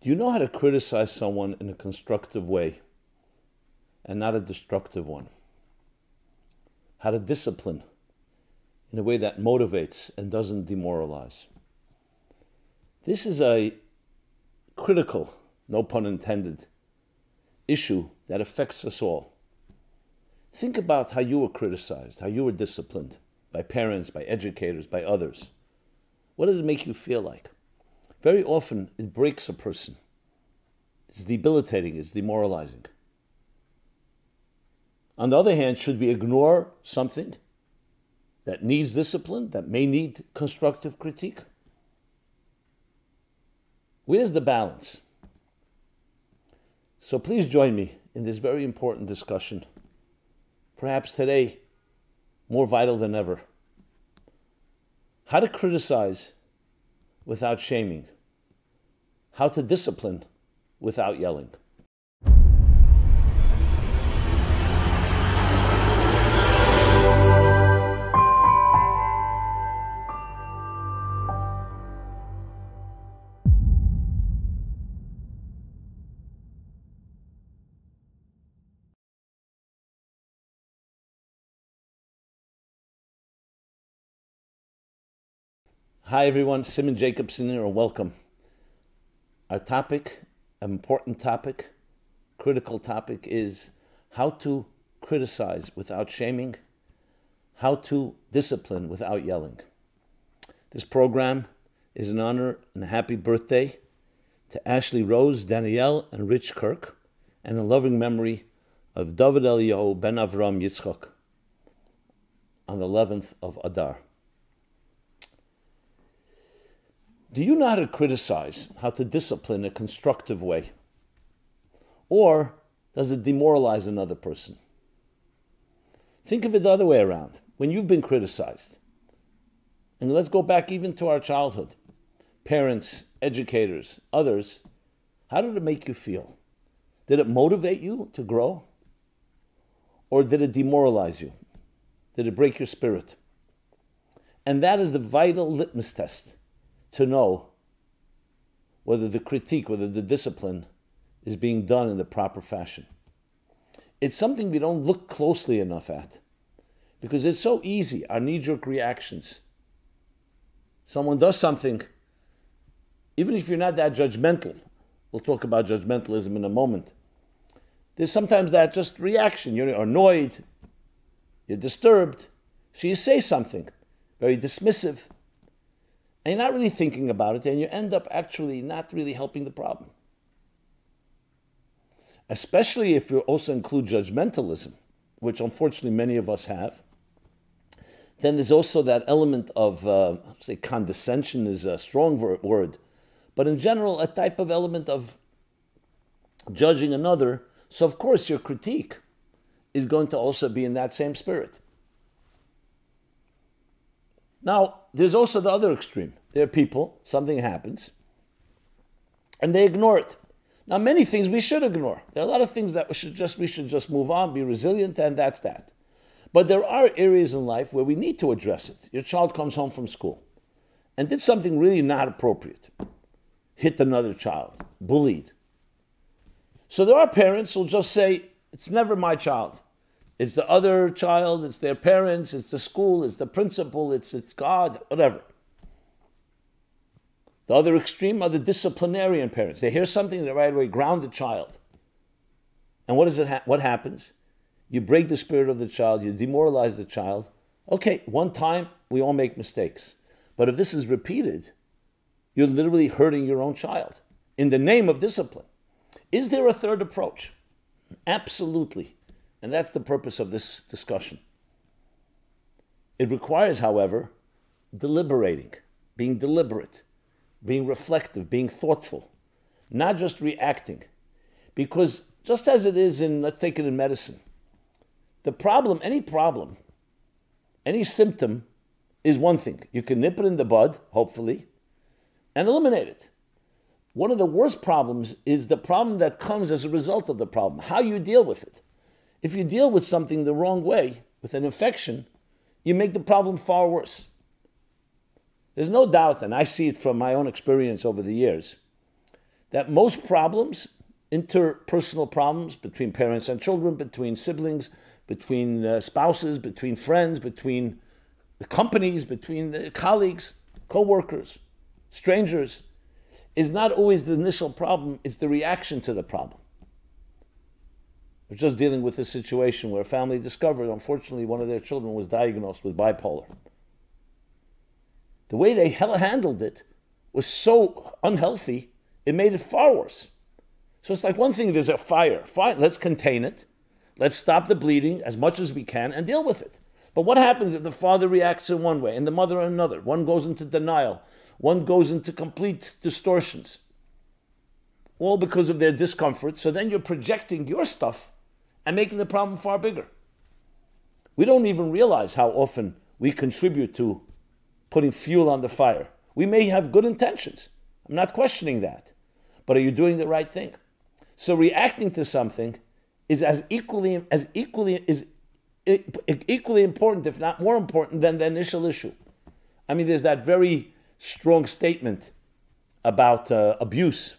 Do you know how to criticize someone in a constructive way and not a destructive one? How to discipline in a way that motivates and doesn't demoralize. This is a critical, no pun intended, issue that affects us all. Think about how you were criticized, how you were disciplined by parents, by educators, by others. What does it make you feel like? Very often, it breaks a person. It's debilitating, it's demoralizing. On the other hand, should we ignore something that needs discipline, that may need constructive critique? Where's the balance? So please join me in this very important discussion. Perhaps today, more vital than ever. How to criticize without shaming. How to discipline without yelling. Hi, everyone. Simon Jacobson here, and welcome. Our topic, an important topic, critical topic, is how to criticize without shaming, how to discipline without yelling. This program is an honor and a happy birthday to Ashley Rose, Danielle, and Rich Kirk, and a loving memory of David Eliyahu ben Avram Yitzchak on the 11th of Adar. Do you know how to criticize, how to discipline in a constructive way? Or does it demoralize another person? Think of it the other way around. When you've been criticized, and let's go back even to our childhood parents, educators, others, how did it make you feel? Did it motivate you to grow? Or did it demoralize you? Did it break your spirit? And that is the vital litmus test to know whether the critique, whether the discipline is being done in the proper fashion. It's something we don't look closely enough at because it's so easy, our knee jerk reactions. Someone does something, even if you're not that judgmental, we'll talk about judgmentalism in a moment. There's sometimes that just reaction. You're annoyed, you're disturbed, so you say something very dismissive and you're not really thinking about it, and you end up actually not really helping the problem. Especially if you also include judgmentalism, which unfortunately many of us have. Then there's also that element of, uh, say, condescension is a strong word, but in general, a type of element of judging another. So, of course, your critique is going to also be in that same spirit. Now, there's also the other extreme. There are people, something happens, and they ignore it. Now, many things we should ignore. There are a lot of things that we should just we should just move on, be resilient, and that's that. But there are areas in life where we need to address it. Your child comes home from school and did something really not appropriate. Hit another child, bullied. So there are parents who'll just say, It's never my child. It's the other child, it's their parents, it's the school, it's the principal, it's, it's God, whatever. The other extreme are the disciplinarian parents. They hear something, they right away ground the child. And what, is it ha- what happens? You break the spirit of the child, you demoralize the child. Okay, one time, we all make mistakes. But if this is repeated, you're literally hurting your own child in the name of discipline. Is there a third approach? Absolutely. And that's the purpose of this discussion. It requires, however, deliberating, being deliberate, being reflective, being thoughtful, not just reacting. Because just as it is in, let's take it in medicine, the problem, any problem, any symptom is one thing. You can nip it in the bud, hopefully, and eliminate it. One of the worst problems is the problem that comes as a result of the problem, how you deal with it. If you deal with something the wrong way, with an infection, you make the problem far worse. There's no doubt, and I see it from my own experience over the years, that most problems, interpersonal problems between parents and children, between siblings, between uh, spouses, between friends, between the companies, between the colleagues, co-workers, strangers, is not always the initial problem, it's the reaction to the problem. Was just dealing with a situation where a family discovered, unfortunately, one of their children was diagnosed with bipolar. The way they handled it was so unhealthy, it made it far worse. So it's like one thing, there's a fire. Fine, let's contain it. Let's stop the bleeding as much as we can and deal with it. But what happens if the father reacts in one way and the mother in another? One goes into denial, one goes into complete distortions, all because of their discomfort. So then you're projecting your stuff and making the problem far bigger. We don't even realize how often we contribute to putting fuel on the fire. We may have good intentions. I'm not questioning that. But are you doing the right thing? So reacting to something is as equally as equally is equally important, if not more important, than the initial issue. I mean, there's that very strong statement about uh, abuse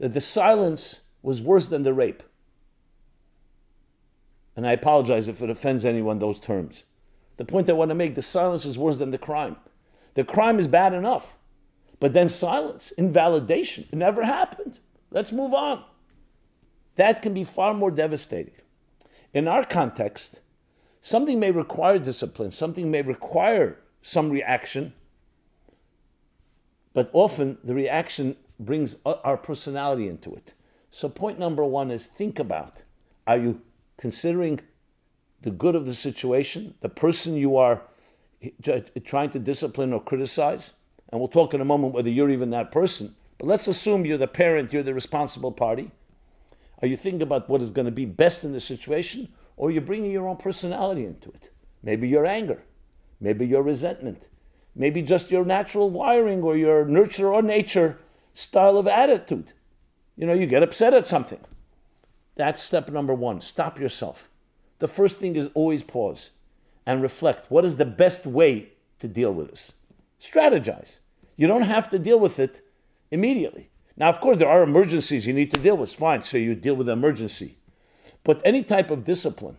that the silence was worse than the rape. And I apologize if it offends anyone, those terms. The point I want to make the silence is worse than the crime. The crime is bad enough, but then silence, invalidation, it never happened. Let's move on. That can be far more devastating. In our context, something may require discipline, something may require some reaction, but often the reaction brings our personality into it. So, point number one is think about are you considering the good of the situation, the person you are trying to discipline or criticize? And we'll talk in a moment whether you're even that person. But let's assume you're the parent, you're the responsible party. Are you thinking about what is going to be best in the situation, or are you bringing your own personality into it? Maybe your anger, maybe your resentment, maybe just your natural wiring or your nurture or nature style of attitude. You know, you get upset at something. That's step number one. Stop yourself. The first thing is always pause and reflect. What is the best way to deal with this? Strategize. You don't have to deal with it immediately. Now, of course, there are emergencies you need to deal with. Fine, so you deal with the emergency. But any type of discipline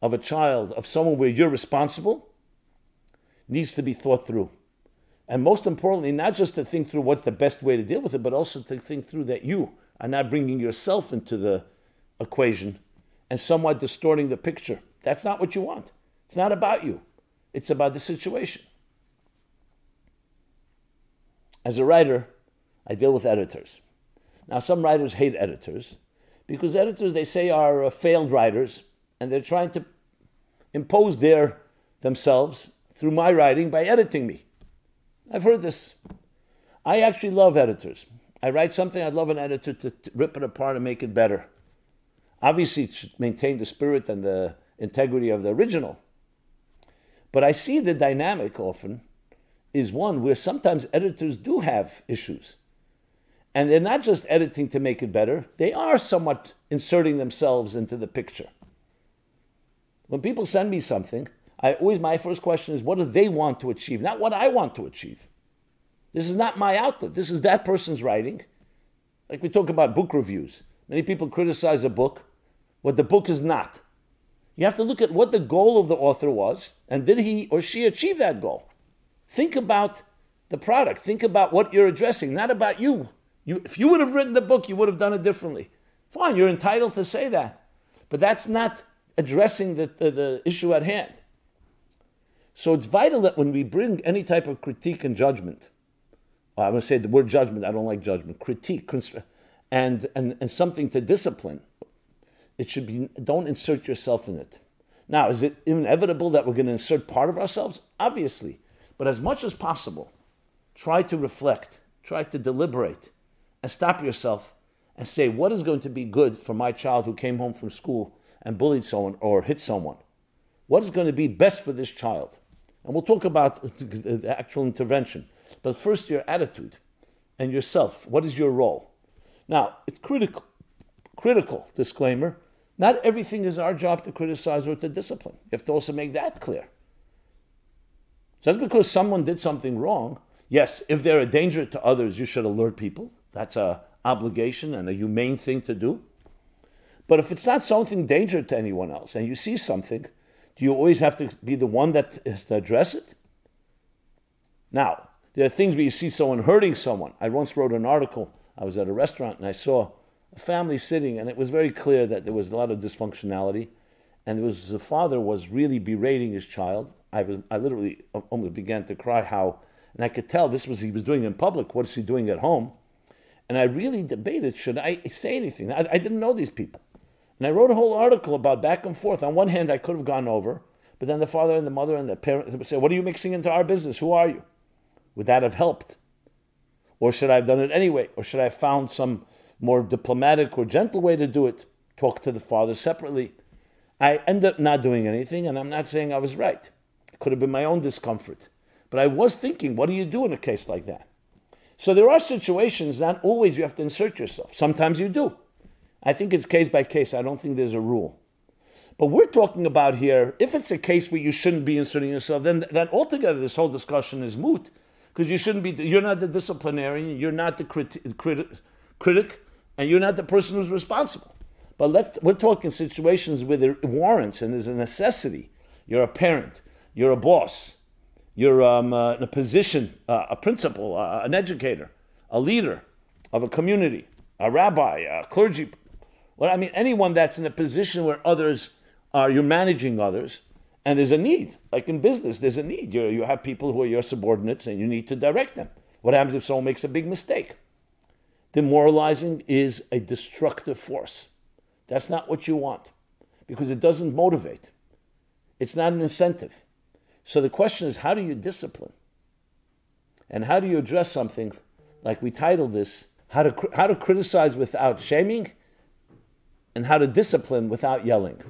of a child, of someone where you're responsible, needs to be thought through. And most importantly, not just to think through what's the best way to deal with it, but also to think through that you are not bringing yourself into the equation and somewhat distorting the picture. That's not what you want. It's not about you, it's about the situation. As a writer, I deal with editors. Now, some writers hate editors because editors, they say, are uh, failed writers and they're trying to impose their themselves through my writing by editing me. I've heard this. I actually love editors. I write something, I'd love an editor to, to rip it apart and make it better. Obviously, it should maintain the spirit and the integrity of the original. But I see the dynamic often is one where sometimes editors do have issues. And they're not just editing to make it better, they are somewhat inserting themselves into the picture. When people send me something, I always my first question is what do they want to achieve, not what I want to achieve. This is not my outlet. This is that person's writing. Like we talk about book reviews. Many people criticize a book, what the book is not. You have to look at what the goal of the author was, and did he or she achieve that goal? Think about the product. Think about what you're addressing, not about you. You, if you would have written the book, you would have done it differently. Fine, you're entitled to say that. But that's not addressing the, the, the issue at hand. So it's vital that when we bring any type of critique and judgment, I'm going to say the word judgment, I don't like judgment, critique, and, and, and something to discipline, it should be, don't insert yourself in it. Now, is it inevitable that we're going to insert part of ourselves? Obviously. But as much as possible, try to reflect, try to deliberate, and stop yourself and say, what is going to be good for my child who came home from school and bullied someone or hit someone? What is going to be best for this child? And we'll talk about the actual intervention. But first, your attitude and yourself. What is your role? Now, it's critical, critical disclaimer. Not everything is our job to criticize or to discipline. You have to also make that clear. Just because someone did something wrong, yes, if they're a danger to others, you should alert people That's a obligation and a humane thing to do. But if it's not something dangerous to anyone else and you see something, do you always have to be the one that has to address it? Now, there are things where you see someone hurting someone. I once wrote an article. I was at a restaurant and I saw a family sitting, and it was very clear that there was a lot of dysfunctionality. And was the father was really berating his child. I was I literally um, almost began to cry how, and I could tell this was he was doing in public. What is he doing at home? And I really debated should I say anything. I, I didn't know these people. And I wrote a whole article about back and forth. On one hand, I could have gone over, but then the father and the mother and the parents would say, What are you mixing into our business? Who are you? Would that have helped? Or should I have done it anyway? Or should I have found some more diplomatic or gentle way to do it? Talk to the father separately. I end up not doing anything, and I'm not saying I was right. It could have been my own discomfort. But I was thinking, what do you do in a case like that? So there are situations, not always you have to insert yourself. Sometimes you do. I think it's case by case. I don't think there's a rule. But we're talking about here, if it's a case where you shouldn't be inserting yourself, then, then altogether this whole discussion is moot. Because you shouldn't be, you're not the disciplinarian, you're not the criti- criti- critic, and you're not the person who's responsible. But let's, we're talking situations where there warrants and there's a necessity. You're a parent, you're a boss, you're um, uh, in a position, uh, a principal, uh, an educator, a leader of a community, a rabbi, a clergy well, I mean, anyone that's in a position where others are, you're managing others, and there's a need. Like in business, there's a need. you you have people who are your subordinates, and you need to direct them. What happens if someone makes a big mistake? Demoralizing is a destructive force. That's not what you want because it doesn't motivate. It's not an incentive. So the question is how do you discipline? And how do you address something like we titled this, how to, how to criticize without shaming and how to discipline without yelling.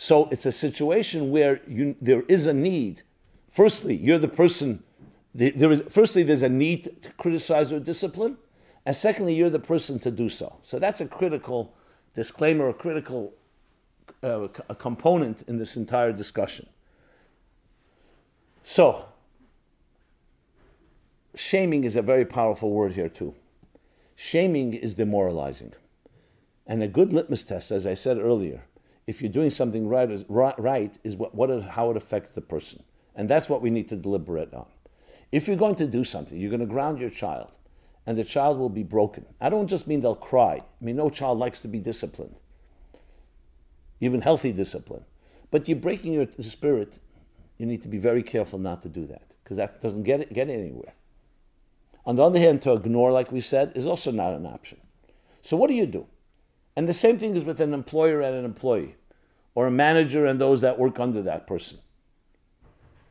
So it's a situation where you, there is a need. Firstly, you're the person. There is, firstly, there's a need to criticize or discipline, and secondly, you're the person to do so. So that's a critical disclaimer, a critical uh, a component in this entire discussion. So, shaming is a very powerful word here too. Shaming is demoralizing. And a good litmus test, as I said earlier, if you're doing something right, is, right, is what, what, how it affects the person. And that's what we need to deliberate on. If you're going to do something, you're going to ground your child, and the child will be broken. I don't just mean they'll cry. I mean, no child likes to be disciplined, even healthy discipline. But you're breaking your spirit, you need to be very careful not to do that, because that doesn't get, get anywhere. On the other hand, to ignore, like we said, is also not an option. So what do you do? And the same thing is with an employer and an employee, or a manager and those that work under that person.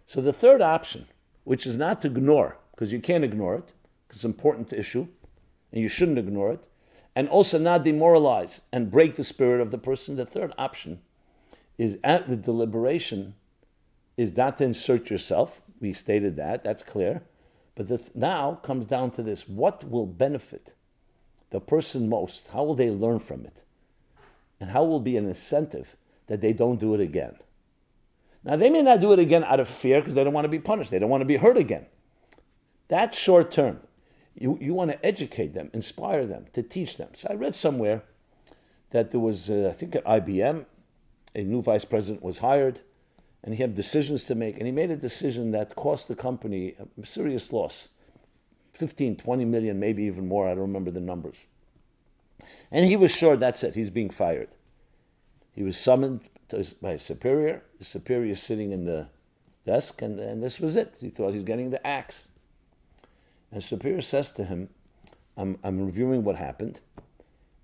So the third option, which is not to ignore, because you can't ignore it, because it's an important issue, and you shouldn't ignore it, and also not demoralize and break the spirit of the person. The third option is at the deliberation is not to insert yourself. We stated that, that's clear. But the, now comes down to this what will benefit the person most? How will they learn from it? And how will be an incentive that they don't do it again? Now, they may not do it again out of fear because they don't want to be punished. They don't want to be hurt again. That's short term. You, you want to educate them, inspire them, to teach them. So I read somewhere that there was, uh, I think at IBM, a new vice president was hired and he had decisions to make. And he made a decision that cost the company a serious loss. 15, 20 million, maybe even more. I don't remember the numbers. And he was sure that's it. He's being fired. He was summoned his, by his superior. His superior is sitting in the desk, and, and this was it. He thought he's getting the axe. And superior says to him, I'm, I'm reviewing what happened,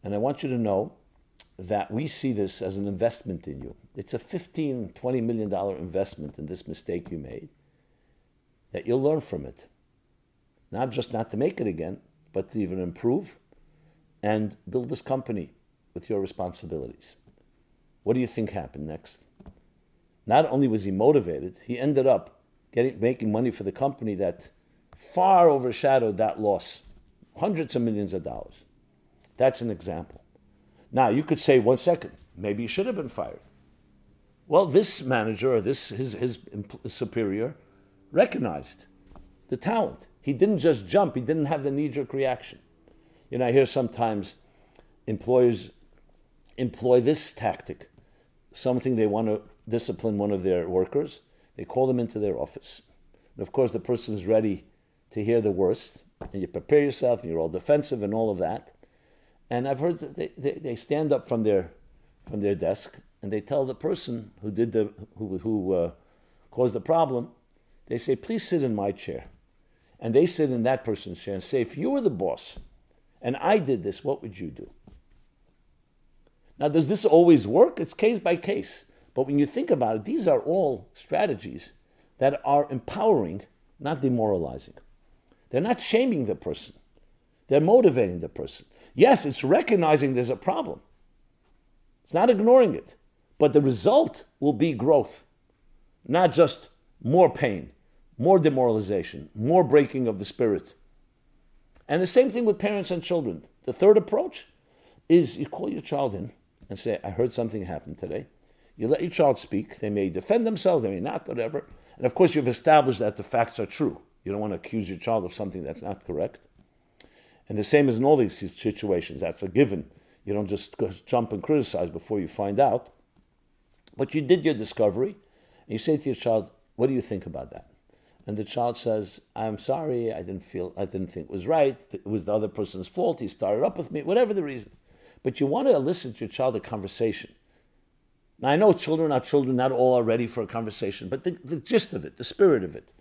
and I want you to know that we see this as an investment in you. It's a 15, 20 million dollar investment in this mistake you made, that you'll learn from it. Not just not to make it again, but to even improve and build this company with your responsibilities. What do you think happened next? Not only was he motivated, he ended up getting, making money for the company that far overshadowed that loss hundreds of millions of dollars. That's an example. Now, you could say, one second, maybe he should have been fired. Well, this manager or this his, his superior recognized the talent. He didn't just jump, he didn't have the knee jerk reaction. You know, I hear sometimes employers employ this tactic, something they want to discipline one of their workers, they call them into their office. And of course, the person is ready to hear the worst, and you prepare yourself, and you're all defensive and all of that. And I've heard that they, they, they stand up from their, from their desk and they tell the person who did the, who, who uh, caused the problem, they say, please sit in my chair. And they sit in that person's chair and say, if you were the boss and I did this, what would you do? Now, does this always work? It's case by case. But when you think about it, these are all strategies that are empowering, not demoralizing. They're not shaming the person, they're motivating the person. Yes, it's recognizing there's a problem, it's not ignoring it. But the result will be growth, not just more pain, more demoralization, more breaking of the spirit. And the same thing with parents and children. The third approach is you call your child in and say, I heard something happen today. You let your child speak. They may defend themselves, they may not, whatever. And of course, you've established that the facts are true. You don't want to accuse your child of something that's not correct. And the same as in all these situations, that's a given. You don't just jump and criticize before you find out. But you did your discovery, and you say to your child, What do you think about that? And the child says, I'm sorry, I didn't feel I didn't think it was right. It was the other person's fault. He started up with me, whatever the reason. But you want to elicit your child a conversation. Now, I know children are children, not all are ready for a conversation, but the, the gist of it, the spirit of it,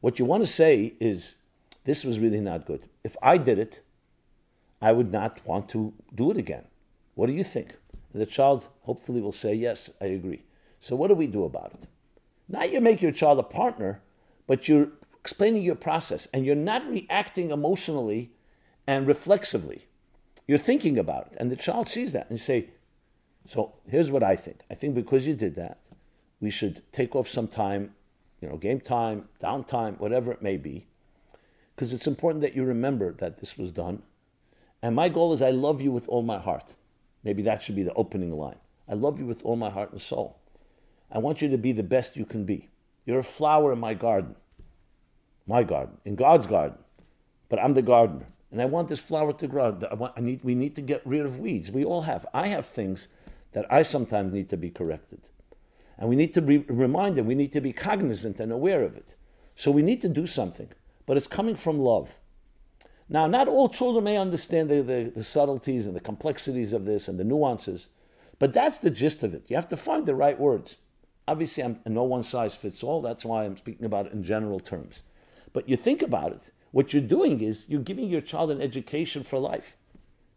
what you want to say is, this was really not good. If I did it, I would not want to do it again. What do you think? And the child hopefully will say, yes, I agree. So what do we do about it? Not you make your child a partner, but you're explaining your process and you're not reacting emotionally and reflexively. You're thinking about it, and the child sees that and you say, So here's what I think. I think because you did that, we should take off some time, you know, game time, downtime, whatever it may be, because it's important that you remember that this was done. And my goal is I love you with all my heart. Maybe that should be the opening line. I love you with all my heart and soul. I want you to be the best you can be. You're a flower in my garden, my garden, in God's garden, but I'm the gardener and I want this flower to grow. I, want, I need, we need to get rid of weeds. We all have. I have things that I sometimes need to be corrected. And we need to be reminded, we need to be cognizant and aware of it. So we need to do something, but it's coming from love. Now, not all children may understand the, the, the subtleties and the complexities of this and the nuances, but that's the gist of it. You have to find the right words. Obviously, I'm, no one size fits all. That's why I'm speaking about it in general terms. But you think about it, what you're doing is you're giving your child an education for life.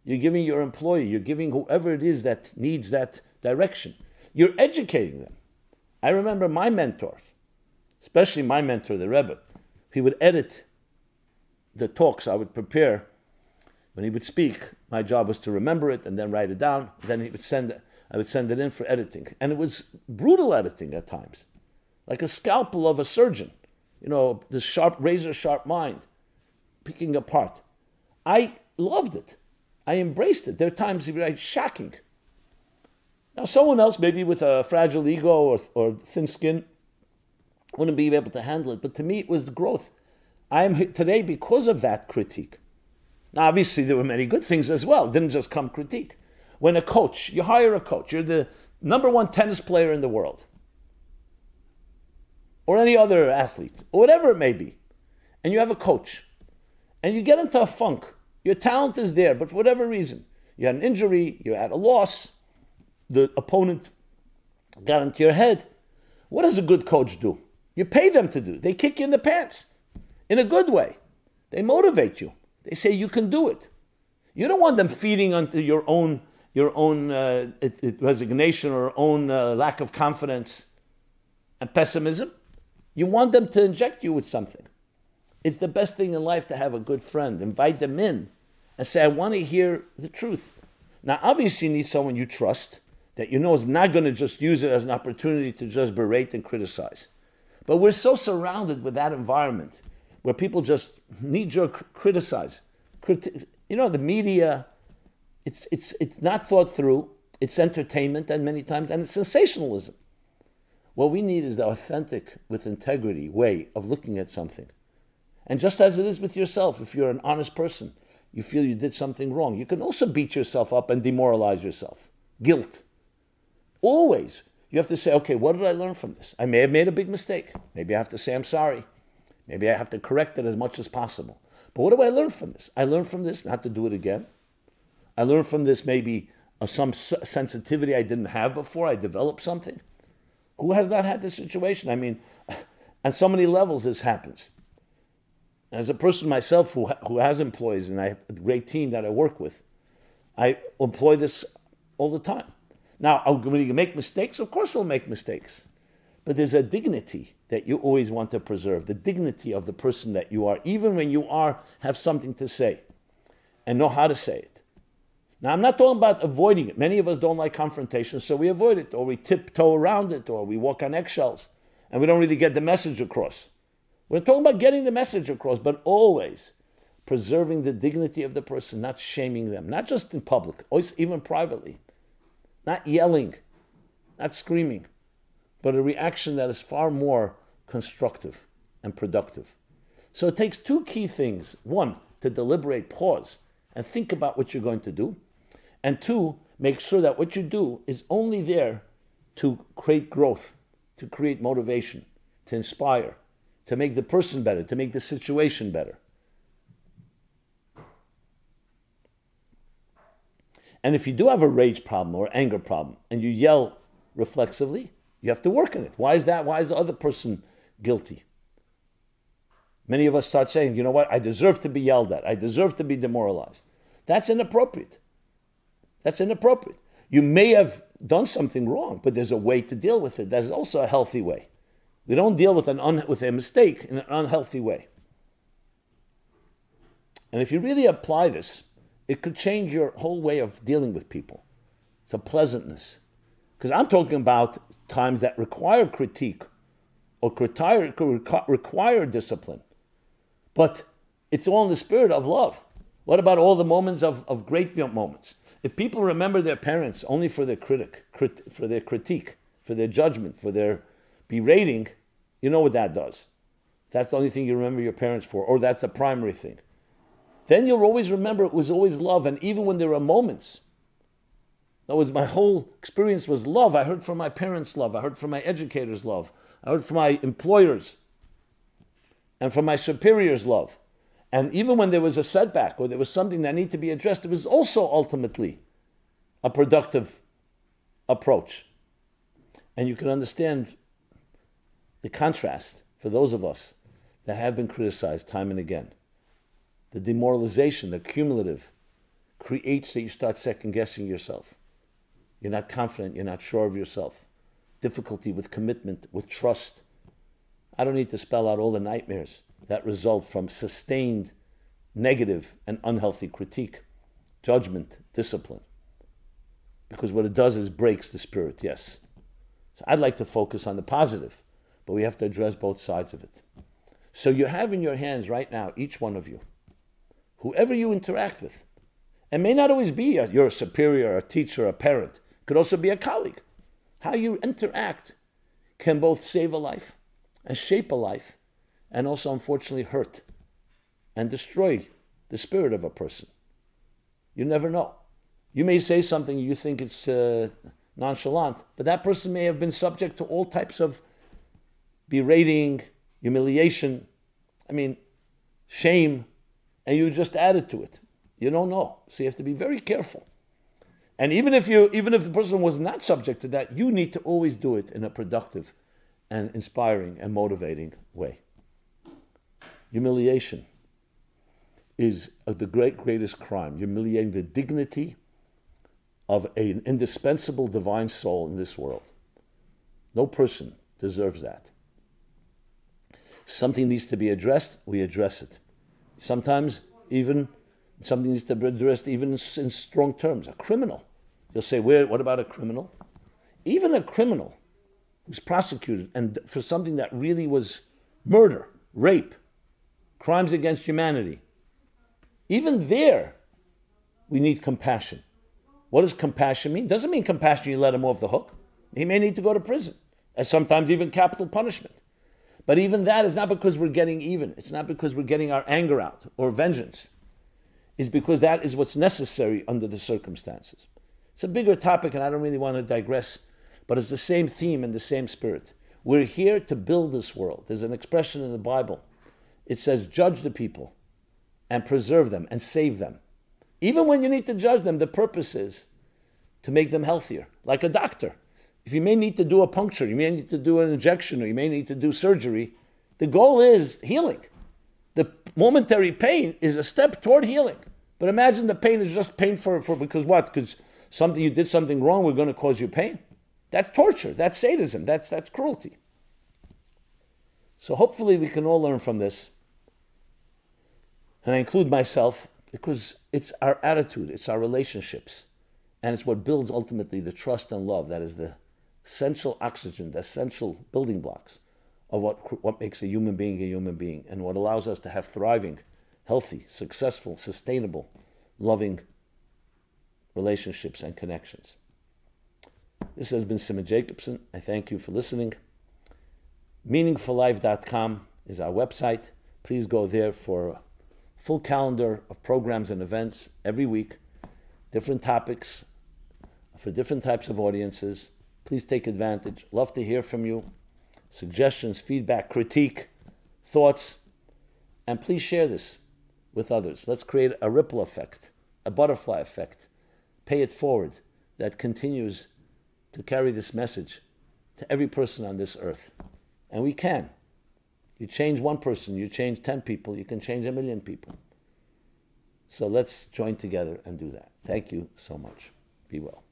You're giving your employer, you're giving whoever it is that needs that direction. You're educating them. I remember my mentors, especially my mentor, the Rebbe. He would edit the talks I would prepare. When he would speak, my job was to remember it and then write it down. Then he would send it, I would send it in for editing. And it was brutal editing at times, like a scalpel of a surgeon. You know, this sharp, razor sharp mind picking apart. I loved it. I embraced it. There are times it was shocking. Now, someone else, maybe with a fragile ego or, or thin skin, wouldn't be able to handle it. But to me, it was the growth. I am here today because of that critique. Now, obviously, there were many good things as well. It didn't just come critique. When a coach, you hire a coach, you're the number one tennis player in the world, or any other athlete, or whatever it may be, and you have a coach and you get into a funk. Your talent is there, but for whatever reason, you had an injury, you had a loss, the opponent got into your head. What does a good coach do? You pay them to do. They kick you in the pants in a good way. They motivate you. They say you can do it. You don't want them feeding onto your own your own uh, it, it, resignation or own uh, lack of confidence and pessimism. You want them to inject you with something. It's the best thing in life to have a good friend. Invite them in and say, I want to hear the truth. Now, obviously, you need someone you trust that you know is not going to just use it as an opportunity to just berate and criticize. But we're so surrounded with that environment where people just need your criticize. Criti- you know, the media, it's, it's, it's not thought through, it's entertainment, and many times, and it's sensationalism. What we need is the authentic, with integrity way of looking at something And just as it is with yourself, if you're an honest person, you feel you did something wrong, you can also beat yourself up and demoralize yourself. Guilt. Always. You have to say, okay, what did I learn from this? I may have made a big mistake. Maybe I have to say, I'm sorry. Maybe I have to correct it as much as possible. But what do I learn from this? I learned from this not to do it again. I learned from this maybe uh, some sensitivity I didn't have before. I developed something. Who has not had this situation? I mean, on so many levels, this happens. As a person myself who, who has employees and I have a great team that I work with, I employ this all the time. Now, when you make mistakes, of course we'll make mistakes. But there's a dignity that you always want to preserve, the dignity of the person that you are, even when you are have something to say and know how to say it. Now, I'm not talking about avoiding it. Many of us don't like confrontation, so we avoid it, or we tiptoe around it, or we walk on eggshells, and we don't really get the message across. We're talking about getting the message across, but always preserving the dignity of the person, not shaming them, not just in public, even privately, not yelling, not screaming, but a reaction that is far more constructive and productive. So it takes two key things. One, to deliberate, pause, and think about what you're going to do. And two, make sure that what you do is only there to create growth, to create motivation, to inspire, to make the person better, to make the situation better. And if you do have a rage problem or anger problem and you yell reflexively, you have to work on it. Why is that? Why is the other person guilty? Many of us start saying, you know what, I deserve to be yelled at, I deserve to be demoralized. That's inappropriate. That's inappropriate. You may have done something wrong, but there's a way to deal with it. That's also a healthy way. We don't deal with, an un, with a mistake in an unhealthy way. And if you really apply this, it could change your whole way of dealing with people. It's a pleasantness. Because I'm talking about times that require critique or require, require discipline. But it's all in the spirit of love. What about all the moments of, of great moments? If people remember their parents only for their critic, crit, for their critique, for their judgment, for their berating, you know what that does. That's the only thing you remember your parents for, or that's the primary thing. Then you'll always remember it was always love, and even when there are moments. That was my whole experience was love. I heard from my parents' love. I heard from my educators' love. I heard from my employers and from my superiors' love. And even when there was a setback or there was something that needed to be addressed, it was also ultimately a productive approach. And you can understand the contrast for those of us that have been criticized time and again. The demoralization, the cumulative, creates that you start second guessing yourself. You're not confident, you're not sure of yourself. Difficulty with commitment, with trust. I don't need to spell out all the nightmares that result from sustained negative and unhealthy critique, judgment, discipline. Because what it does is breaks the spirit, yes. So I'd like to focus on the positive, but we have to address both sides of it. So you have in your hands right now, each one of you, whoever you interact with, and may not always be a, you're superior, a teacher, a parent, could also be a colleague. How you interact can both save a life and shape a life and also unfortunately hurt and destroy the spirit of a person. You never know. You may say something you think it's uh, nonchalant, but that person may have been subject to all types of berating, humiliation, I mean, shame, and you just added to it. You don't know. So you have to be very careful. And even if you even if the person was not subject to that, you need to always do it in a productive and inspiring and motivating way. Humiliation is uh, the great greatest crime, humiliating the dignity of an indispensable divine soul in this world. No person deserves that. Something needs to be addressed, we address it. Sometimes even something needs to be addressed even in, strong terms. A criminal. You'll say, Where, what about a criminal? Even a criminal who's prosecuted and for something that really was murder, rape, crimes against humanity. Even there, we need compassion. What does compassion mean? Doesn't mean compassion you let him off the hook. He may need to go to prison, and sometimes even capital punishment. But even that is not because we're getting even. It's not because we're getting our anger out or vengeance. It's because that is what's necessary under the circumstances. It's a bigger topic, and I don't really want to digress, but it's the same theme and the same spirit. We're here to build this world. There's an expression in the Bible. It says, judge the people and preserve them and save them. Even when you need to judge them, the purpose is to make them healthier, like a doctor. If you may need to do a puncture, you may need to do an injection, or you may need to do surgery, the goal is healing. The momentary pain is a step toward healing. But imagine the pain is just pain for, for because what? Because something you did something wrong, we're going to cause you pain. That's torture. That's sadism. That's that's cruelty. So hopefully we can all learn from this. And I include myself because it's our attitude, it's our relationships, and it's what builds ultimately the trust and love that is the essential oxygen, the essential building blocks of what, what makes a human being a human being and what allows us to have thriving, healthy, successful, sustainable, loving relationships and connections. This has been Simon Jacobson. I thank you for listening. MeaningfulLife.com is our website. Please go there for a full calendar of programs and events every week, different topics for different types of audiences. Please take advantage. Love to hear from you. Suggestions, feedback, critique, thoughts, and please share this with others. Let's create a ripple effect, a butterfly effect. Pay it forward that continues to carry this message to every person on this earth. And we can. You change one person, you change 10 people, you can change a million people. So let's join together and do that. Thank you so much. Be well.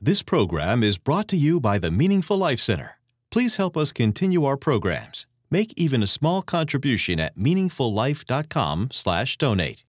This program is brought to you by the Meaningful Life Center. Please help us continue our programs. Make even a small contribution at meaningfullife.com/donate.